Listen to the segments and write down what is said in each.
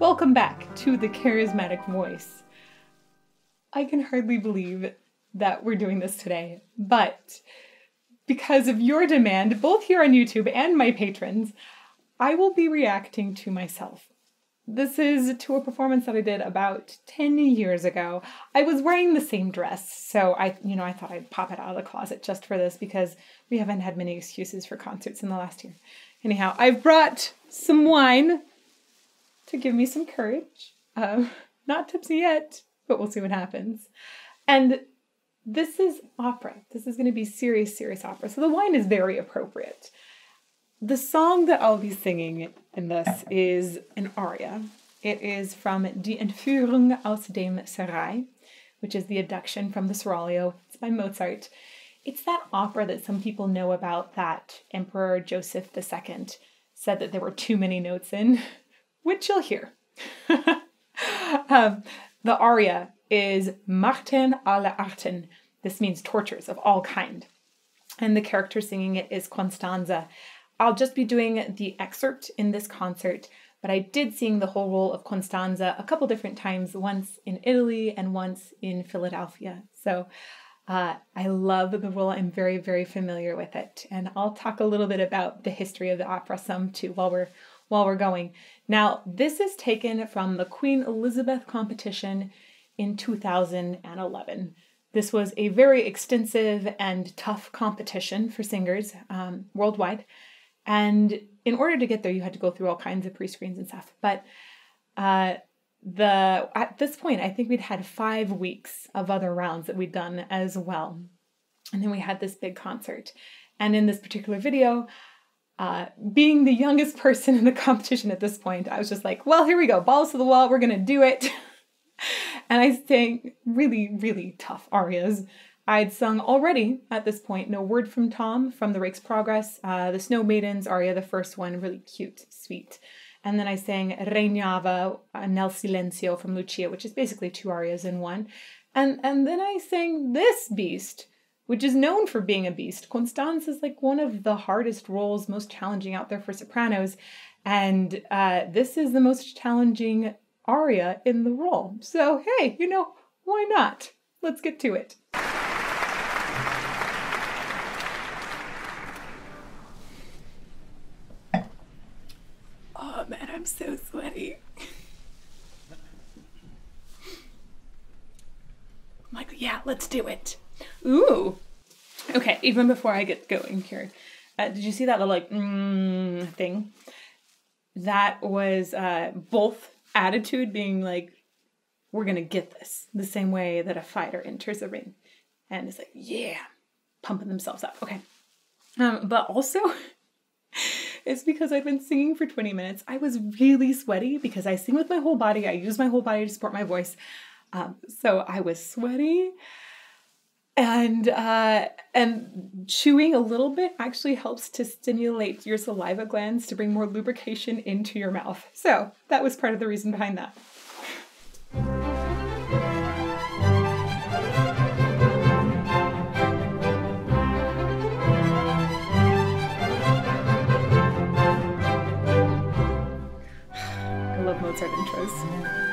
Welcome back to the Charismatic Voice. I can hardly believe that we're doing this today, but because of your demand, both here on YouTube and my patrons, I will be reacting to myself. This is to a performance that I did about 10 years ago. I was wearing the same dress, so I, you know, I thought I'd pop it out of the closet just for this because we haven't had many excuses for concerts in the last year. Anyhow, I've brought some wine to give me some courage. Um, not tipsy yet, but we'll see what happens. And this is opera. This is going to be serious, serious opera. So the wine is very appropriate. The song that I'll be singing in this is an aria. It is from Die Entführung aus dem Serail, which is the abduction from the Seraglio. It's by Mozart. It's that opera that some people know about that Emperor Joseph II said that there were too many notes in, which you'll hear. um, the aria is Martern aller Arten. This means tortures of all kind. And the character singing it is Constanza. I'll just be doing the excerpt in this concert, but I did sing the whole role of Constanza a couple different times, once in Italy and once in Philadelphia. So uh, I love the role. I'm very, very familiar with it, and I'll talk a little bit about the history of the opera some too while we're while we're going. Now, this is taken from the Queen Elizabeth competition in 2011. This was a very extensive and tough competition for singers um, worldwide. And in order to get there, you had to go through all kinds of pre screens and stuff. But uh, the at this point, I think we'd had five weeks of other rounds that we'd done as well. And then we had this big concert. And in this particular video, uh, being the youngest person in the competition at this point, I was just like, well, here we go, balls to the wall, we're gonna do it. and I sang really, really tough arias. I'd sung already at this point No Word from Tom from the Rake's Progress, uh, the Snow Maidens aria, the first one, really cute, sweet. And then I sang Regnava nel Silenzio from Lucia, which is basically two arias in one. And, and then I sang this beast, which is known for being a beast. Constance is like one of the hardest roles, most challenging out there for sopranos. And uh, this is the most challenging aria in the role. So, hey, you know, why not? Let's get to it. Oh man, I'm so sweaty. Like, yeah, let's do it. Ooh. Okay, even before I get going here, uh, did you see that little like mm, thing? That was uh, both attitude being like, we're gonna get this the same way that a fighter enters a ring, and it's like, yeah, pumping themselves up. Okay, um, but also. it's because I've been singing for 20 minutes. I was really sweaty because I sing with my whole body. I use my whole body to support my voice. Um, so I was sweaty and uh, and chewing a little bit actually helps to stimulate your saliva glands to bring more lubrication into your mouth. So that was part of the reason behind that. I love Mozart intros.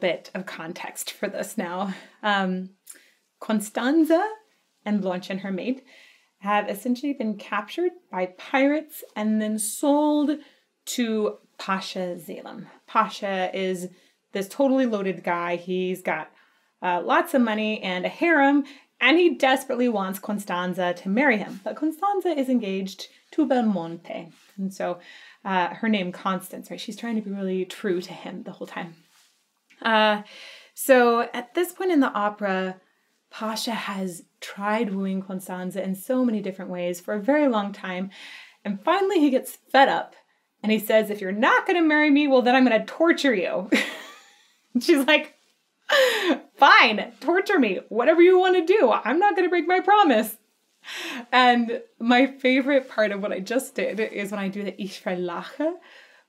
Bit of context for this now. Um, Constanza and Blonde and her maid have essentially been captured by pirates and then sold to Pasha Selim. Pasha is this totally loaded guy. He's got uh, lots of money and a harem, and he desperately wants Constanza to marry him. But Constanza is engaged to Belmonte. And so uh, her name Constance, right? She's trying to be really true to him the whole time. Uh, so at this point in the opera, Pasha has tried wooing Constanza in so many different ways for a very long time. And finally, he gets fed up and he says, If you're not going to marry me, well, then I'm going to torture you. She's like, Fine, torture me, whatever you want to do. I'm not going to break my promise. And my favorite part of what I just did is when I do the Ich verlache,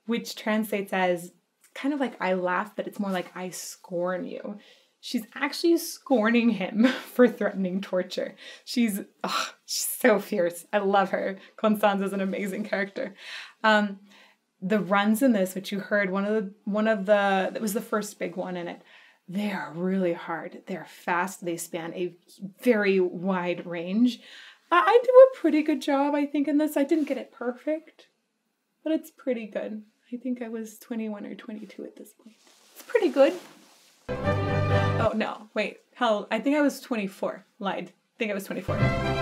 which translates as kind of like I laugh, but it's more like I scorn you. She's actually scorning him for threatening torture. She's, oh, she's so fierce. I love her. Constanze is an amazing character. Um, the runs in this, which you heard, one of the one of the that was the first big one in it. They are really hard. They're fast. They span a very wide range. I do a pretty good job, I think, in this. I didn't get it perfect, but it's pretty good. I think I was 21 or 22 at this point. It's pretty good. Oh, no, wait. Hell, I think I was 24. Lied. I think I was 24.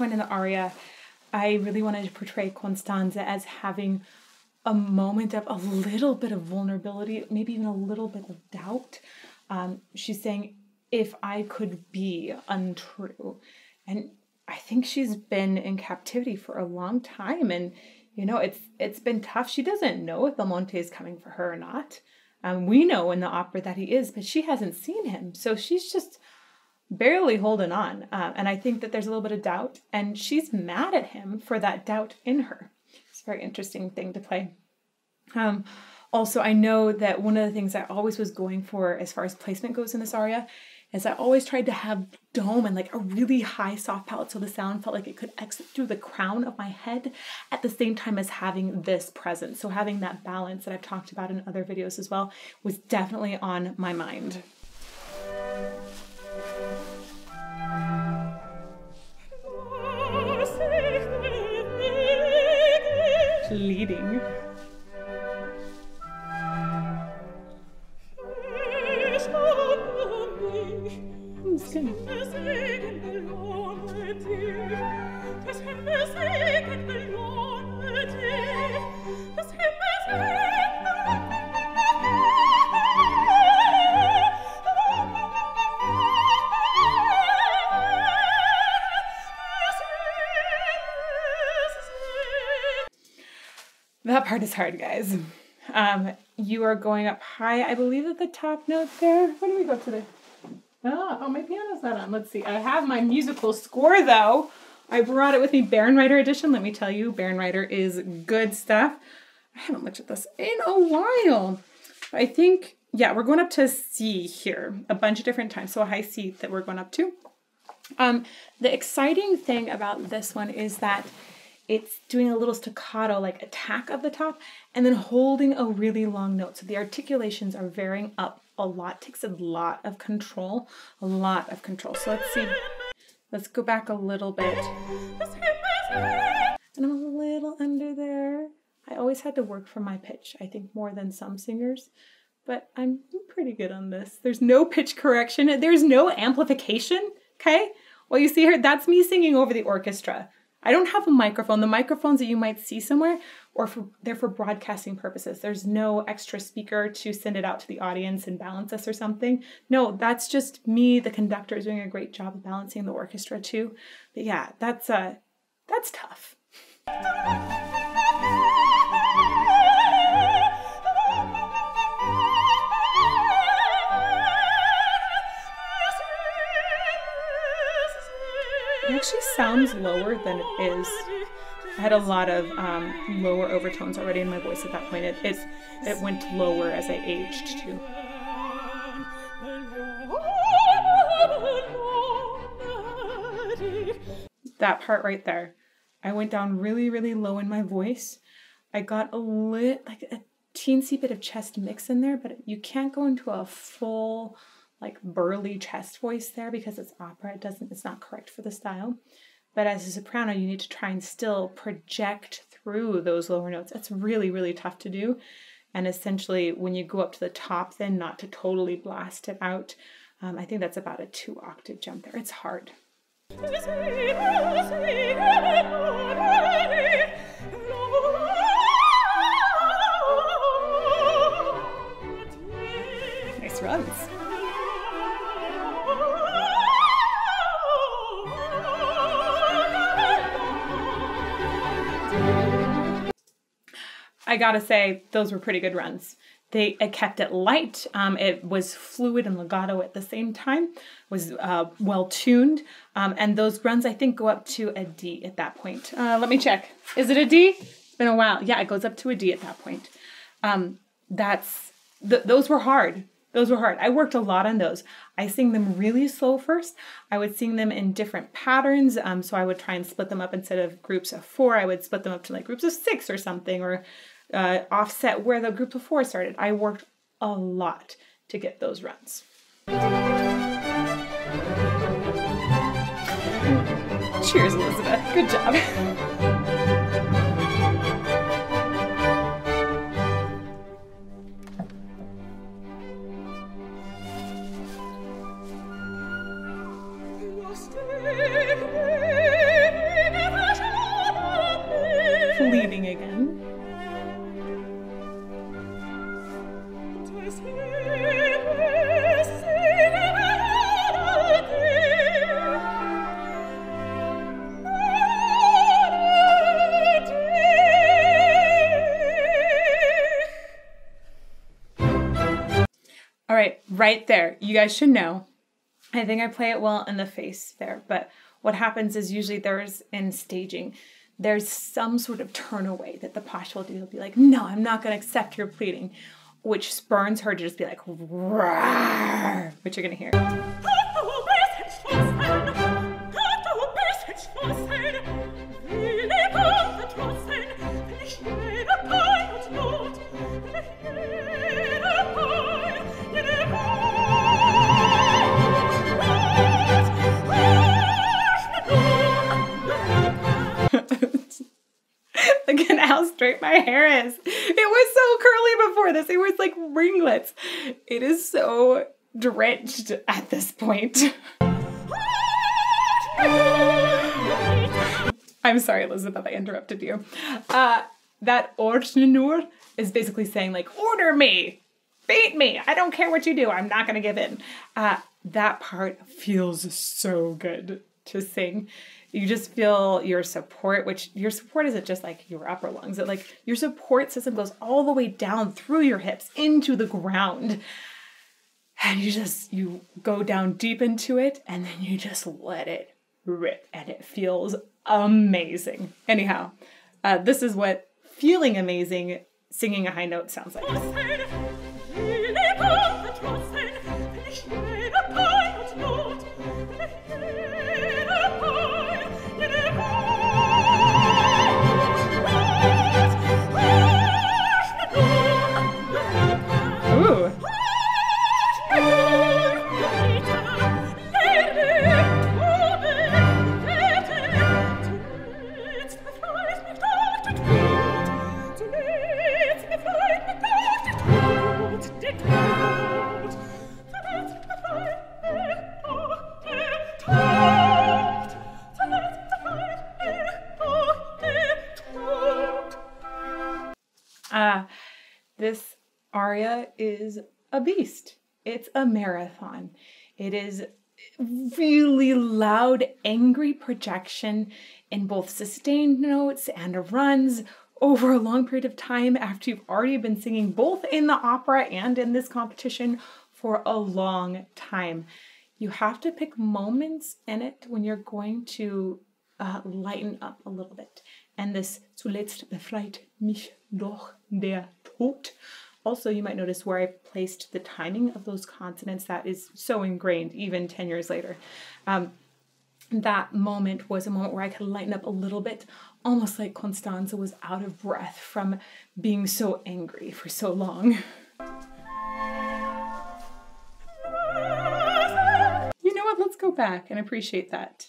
Point in the aria, I really wanted to portray Constanza as having a moment of a little bit of vulnerability, maybe even a little bit of doubt. Um, she's saying, if I could be untrue. And I think she's been in captivity for a long time. And, you know, it's it's been tough. She doesn't know if Belmonte is coming for her or not. Um, we know in the opera that he is, but she hasn't seen him. So she's just barely holding on. Uh, and I think that there's a little bit of doubt, and she's mad at him for that doubt in her. It's a very interesting thing to play. Um, also, I know that one of the things I always was going for as far as placement goes in this aria is I always tried to have dome and like a really high soft palate so the sound felt like it could exit through the crown of my head at the same time as having this presence. So having that balance that I've talked about in other videos as well was definitely on my mind. Leading. Is hard, guys. Um, you are going up high, I believe, at the top note there. What do we go to the Oh, oh, my piano's not on. Let's see. I have my musical score though. I brought it with me, Bärenreiter edition. Let me tell you, Bärenreiter is good stuff. I haven't looked at this in a while. I think, yeah, we're going up to C here a bunch of different times. So a high C that we're going up to. Um, the exciting thing about this one is that it's doing a little staccato, like attack of the top, and then holding a really long note. So the articulations are varying up a lot, takes a lot of control, a lot of control. So let's see, let's go back a little bit. And I'm a little under there. I always had to work for my pitch, I think more than some singers, but I'm pretty good on this. There's no pitch correction, there's no amplification, okay? Well, you see here, that's me singing over the orchestra. I don't have a microphone. The microphones that you might see somewhere or for they're for broadcasting purposes. There's no extra speaker to send it out to the audience and balance us or something. No, that's just me. The conductor is doing a great job of balancing the orchestra too. But yeah, that's uh that's tough. Actually sounds lower than it is. I had a lot of um, lower overtones already in my voice at that point. It, it, it went lower as I aged too. That part right there. I went down really, really low in my voice. I got a lit, like a teensy bit of chest mix in there, but you can't go into a full like burly chest voice there because it's opera. It doesn't it's not correct for the style. But as a soprano, you need to try and still project through those lower notes. It's really, really tough to do. And essentially, when you go up to the top, then not to totally blast it out. Um, I think that's about a two octave jump there. It's hard. Nice runs. I gotta say, those were pretty good runs. They kept it light. Um, it was fluid and legato at the same time. Was uh, well tuned, um, and those runs I think go up to a D at that point. Uh, let me check. Is it a D? It's been a while. Yeah, it goes up to a D at that point. Um, that's th- those were hard. Those were hard. I worked a lot on those. I sing them really slow first. I would sing them in different patterns. Um, so I would try and split them up instead of groups of four. I would split them up to like groups of six or something, or uh, offset where the group four started. I worked a lot to get those runs. Cheers, Elizabeth. Good job. right, there. You guys should know. I think I play it well in the face there, but what happens is usually there's in staging, there's some sort of turn away that the posh will do. He'll be like, no, I'm not going to accept your pleading, which spurns her to just be like, Rawr, which you're going to hear. Drenched at this point. I'm sorry, Elizabeth, I interrupted you. Uh, that ordne nur is basically saying, like, order me, beat me. I don't care what you do. I'm not to give in. Uh, that part feels so good to sing. You just feel your support, which your support isn't just like your upper lungs. It like your support system goes all the way down through your hips into the ground. And you just you go down deep into it and then you just let it rip and it feels amazing. Anyhow, uh, this is what feeling amazing singing a high note sounds like. A beast. It's a marathon. It is really loud, angry projection in both sustained notes and runs over a long period of time after you've already been singing both in the opera and in this competition for a long time. You have to pick moments in it when you're going to uh, lighten up a little bit. And this zuletzt befreit mich doch der Tod. Also, you might notice where I placed the timing of those consonants. That is so ingrained, even 10 years later. Um, that moment was a moment where I could lighten up a little bit almost like Constanza was out of breath from being so angry for so long. You know what? Let's go back and appreciate that.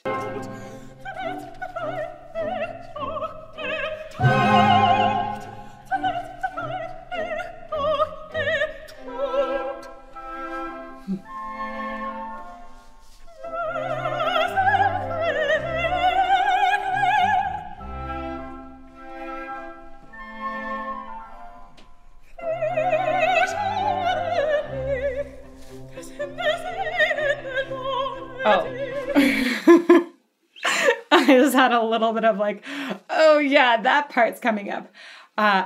Just had a little bit of like, oh yeah, that part's coming up. Uh,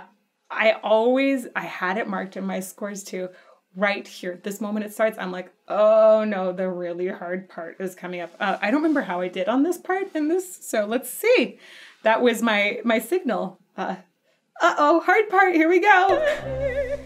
I always, I had it marked in my scores too. Right here, this moment it starts, I'm like, oh no, the really hard part is coming up. Uh, I don't remember how I did on this part in this, so let's see. That was my my signal. Uh oh, hard part. Here we go.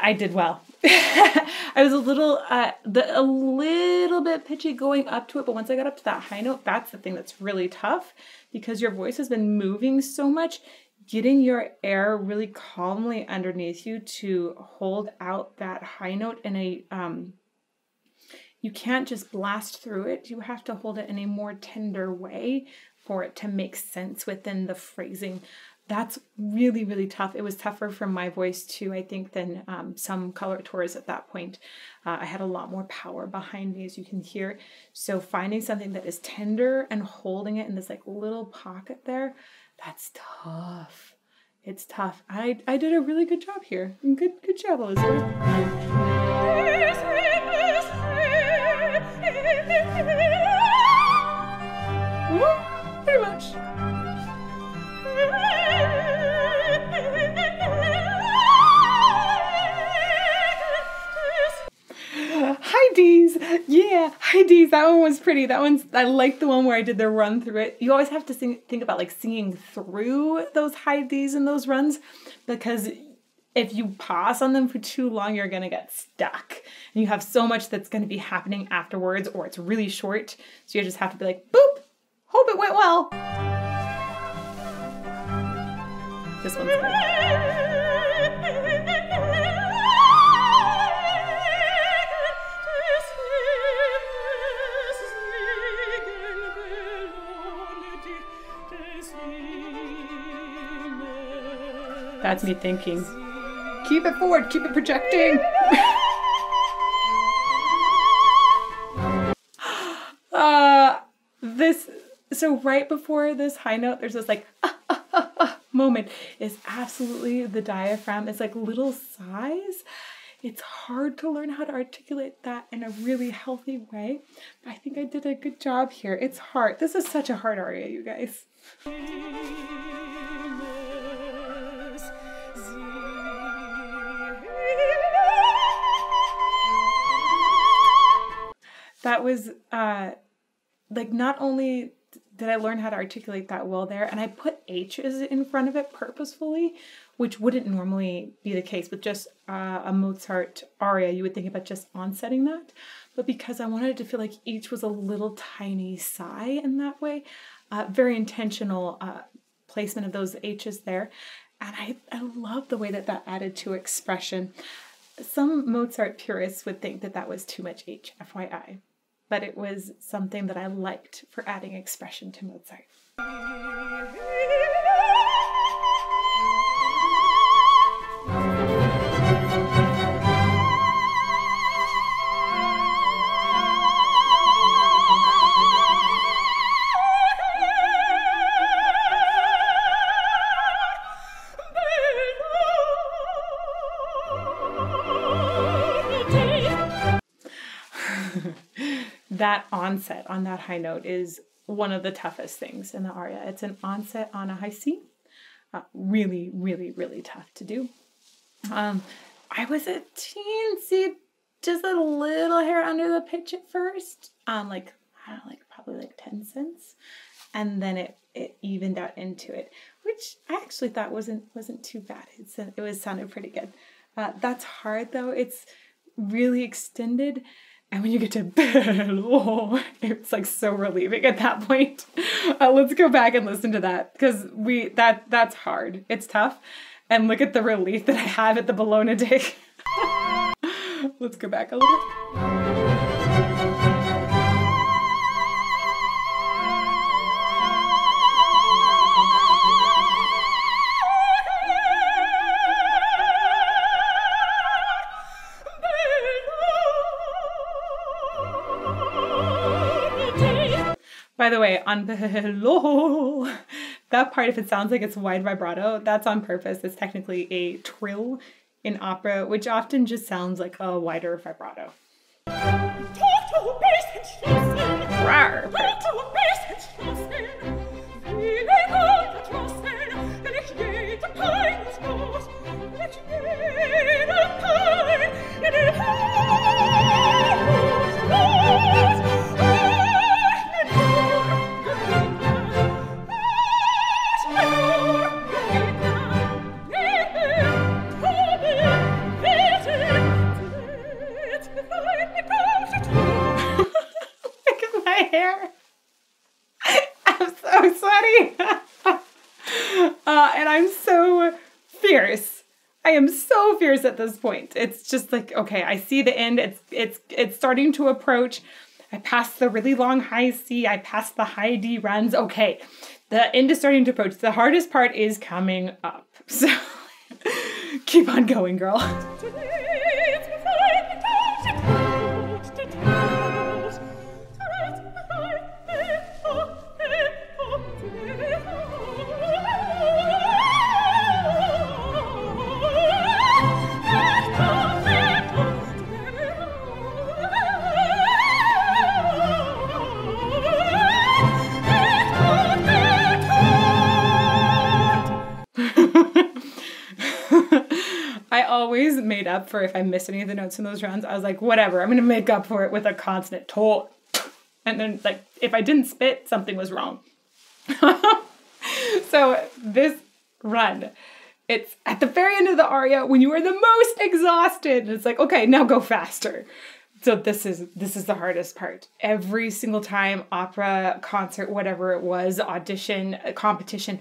I did well. I was a little, uh, the, a little bit pitchy going up to it, but once I got up to that high note, that's the thing that's really tough because your voice has been moving so much. Getting your air really calmly underneath you to hold out that high note in a, um, you can't just blast through it. You have to hold it in a more tender way for it to make sense within the phrasing that's really really tough. It was tougher for my voice too i think than um, some coloraturas at that point. Uh, i had a lot more power behind me as you can hear. So finding something that is tender and holding it in this like little pocket there that's tough. It's tough. I i did a really good job here. Good good job elizabeth Yeah, hi D's. That one was pretty. That one's I like the one where I did the run through it. You always have to sing, think about like singing through those high D's and those runs because if you pause on them for too long, you're gonna get stuck. And you have so much that's gonna be happening afterwards, or it's really short. So you just have to be like, boop, hope it went well. This one's good. That's me thinking. Keep it forward, keep it projecting. uh, this, so right before this high note, there's this like moment is absolutely the diaphragm. It's like little sighs. It's hard to learn how to articulate that in a really healthy way. But I think I did a good job here. It's hard. This is such a hard aria, you guys. That was uh like not only did I learn how to articulate that well there, and I put H's in front of it purposefully, which wouldn't normally be the case with just uh, a Mozart aria. You would think about just onsetting that, but because I wanted it to feel like each was a little tiny sigh in that way, uh, very intentional uh, placement of those H's there, and I I love the way that that added to expression. Some Mozart purists would think that that was too much H, FYI but it was something that I liked for adding expression to Mozart. That onset on that high note is one of the toughest things in the aria. It's an onset on a high C. Uh, really, really, really tough to do. Um, I was a teensy, just a little hair under the pitch at first. Um, like I don't know, like probably like ten cents, and then it it evened out into it, which I actually thought wasn't wasn't too bad. It's it was sounded pretty good. Uh, that's hard though. It's really extended. And when you get to it's like so relieving at that point. Uh, let's go back and listen to that because we that that's hard. It's tough. And look at the relief that I have at the belohne dich. let's go back a little. By the way, on the hello, that part, if it sounds like it's wide vibrato, that's on purpose. It's technically a trill in opera, which often just sounds like a wider vibrato. At this point. It's just like, okay, I see the end. It's it's it's starting to approach. I passed the really long high C. I passed the high D runs. Okay, the end is starting to approach. The hardest part is coming up. So keep on going, girl. Always made up for if I missed any of the notes in those rounds. I was like, whatever, I'm gonna make up for it with a constant to. And then like if I didn't spit, something was wrong. so this run, it's at the very end of the aria when you are the most exhausted. And it's like, okay, now go faster. So this is this is the hardest part. Every single time, opera, concert, whatever it was, audition, uh, competition,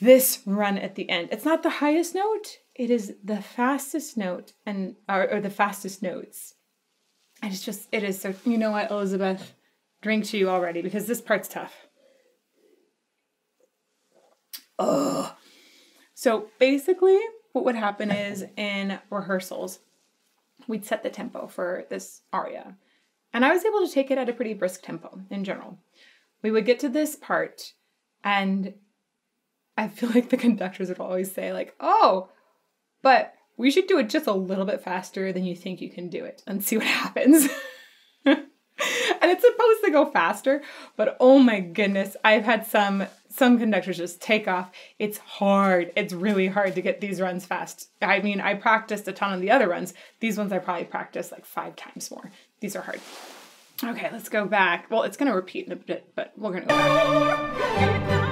this run at the end. It's not the highest note, it is the fastest note and or, or the fastest notes. And it's just it is so you know what, Elizabeth? Drink to you already because this part's tough. Oh. So basically what would happen is in rehearsals, we'd set the tempo for this aria. And I was able to take it at a pretty brisk tempo in general. We would get to this part and I feel like the conductors would always say, like, oh, but we should do it just a little bit faster than you think you can do it and see what happens. and it's supposed to go faster, but oh my goodness, I've had some some conductors just take off. It's hard. It's really hard to get these runs fast. I mean, I practiced a ton on the other runs. These ones I probably practiced like five times more. These are hard. Okay, let's go back. Well, it's going to repeat in a bit, but we're going to go back.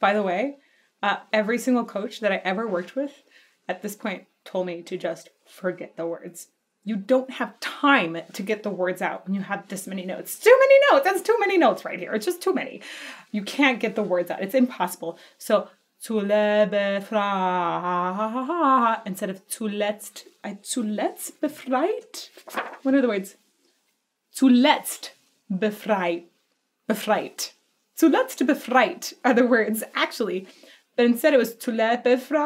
By the way, uh, every single coach that I ever worked with at this point told me to just forget the words. You don't have time to get the words out when you have this many notes. Too many notes. That's too many notes right here. It's just too many. You can't get the words out. It's impossible. So fra instead of zuletzt, I zuletzt befreit. What are the words? Zuletzt befreit, befreit. Zuletzt befreit are the words actually, but instead it was zuletzt befreit.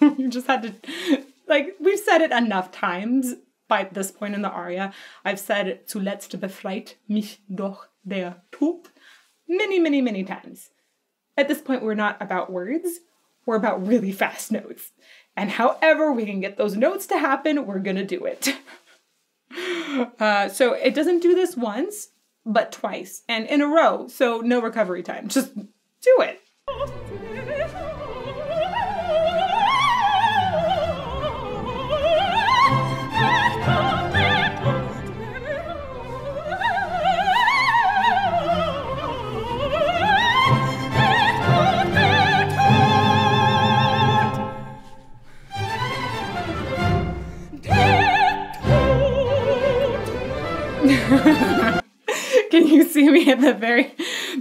you just had to like we've said it enough times by this point in the aria, I've said zuletzt befreit mich doch der Tod many, many, many times. At this point, we're not about words, we're about really fast notes. And however we can get those notes to happen, we're gonna do it. uh, so it doesn't do this once, but twice and in a row. So no recovery time. Just do it. Can you see me at the very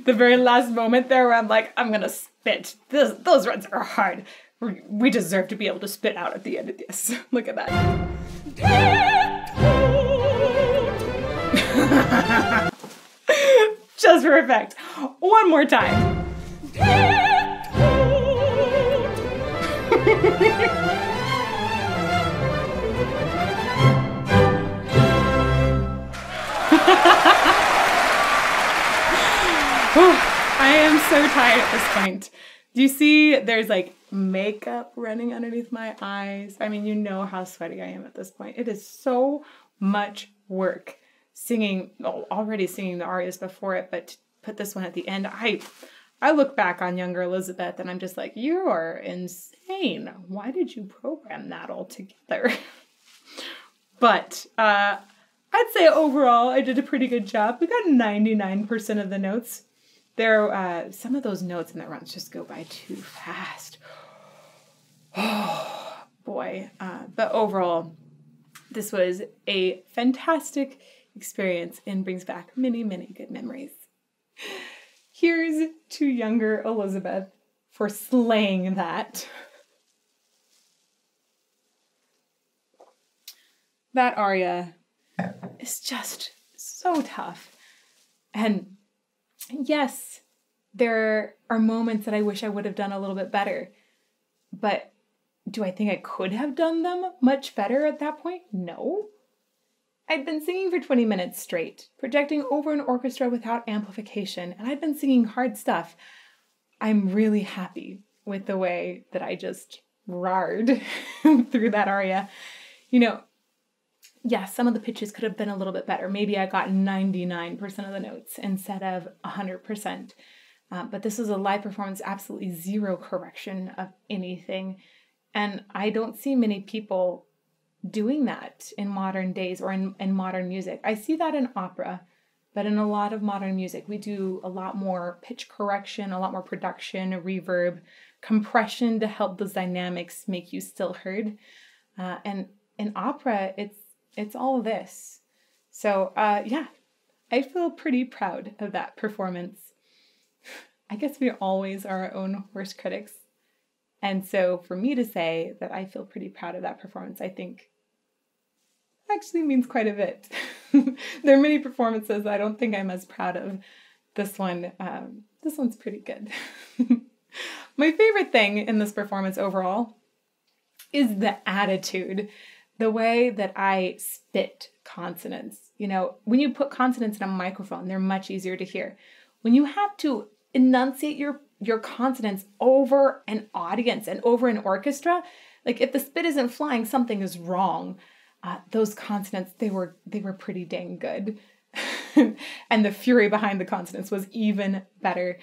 the very last moment there where I'm like, I'm gonna spit. Those those runs are hard. We deserve to be able to spit out at the end of this. Look at that. Just for effect. One more time. I am so tired at this point. Do you see there's like makeup running underneath my eyes? I mean, you know how sweaty I am at this point. It is so much work singing, already singing the arias before it, but to put this one at the end, I I look back on younger Elizabeth and I'm just like, you are insane. Why did you program that all together? but uh, I'd say overall I did a pretty good job. We got 99% of the notes there uh, some of those notes in the runs just go by too fast. Oh boy! Uh, but overall, this was a fantastic experience and brings back many, many good memories. Here's to younger Elizabeth for slaying that. That aria is just so tough. And yes, there are moments that I wish I would have done a little bit better. But do I think I could have done them much better at that point? No. I'd been singing for 20 minutes straight, projecting over an orchestra without amplification, and I'd been singing hard stuff. I'm really happy with the way that I just roared through that aria. You know, yeah, some of the pitches could have been a little bit better. Maybe I got 99% of the notes instead of 100%. Uh, but this was a live performance, absolutely zero correction of anything. And I don't see many people doing that in modern days or in, in modern music. I see that in opera, but in a lot of modern music, we do a lot more pitch correction, a lot more production, reverb, compression to help those dynamics make you still heard. Uh, and in opera, it's it's all this. So, uh, yeah, I feel pretty proud of that performance. I guess we always are our own worst critics. And so, for me to say that I feel pretty proud of that performance, I think actually means quite a bit. there are many performances I don't think I'm as proud of. This one, um, this one's pretty good. My favorite thing in this performance overall is the attitude the way that I spit consonants. You know, when you put consonants in a microphone, they're much easier to hear. When you have to enunciate your your consonants over an audience and over an orchestra, like if the spit isn't flying, something is wrong. Uh, those consonants, they were they were pretty dang good. and the fury behind the consonants was even better.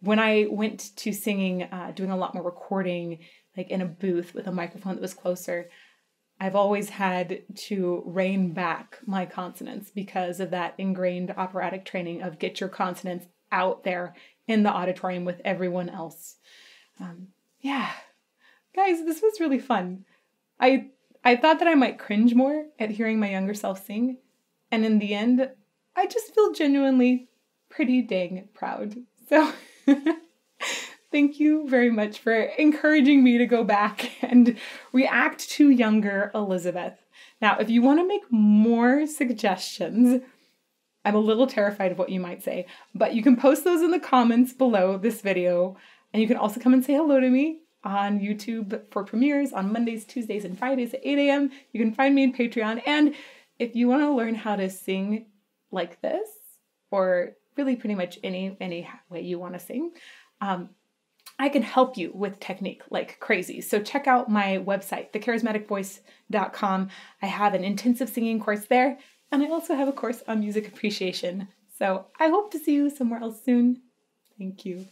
When I went to singing, uh, doing a lot more recording, like in a booth with a microphone that was closer, I've always had to rein back my consonants because of that ingrained operatic training of get your consonants out there in the auditorium with everyone else. Um, yeah, guys, this was really fun. I I thought that I might cringe more at hearing my younger self sing, and in the end, I just feel genuinely pretty dang proud. So. Thank you very much for encouraging me to go back and react to younger Elizabeth. Now, if you want to make more suggestions, I'm a little terrified of what you might say, but you can post those in the comments below this video, and you can also come and say hello to me on YouTube for premieres on Mondays, Tuesdays, and Fridays at 8 a.m. You can find me in Patreon. And if you want to learn how to sing like this, or really pretty much any any way you want to sing, um, I can help you with technique like crazy. So check out my website, thecharismaticvoice.com. I have an intensive singing course there, and I also have a course on music appreciation. So I hope to see you somewhere else soon. Thank you.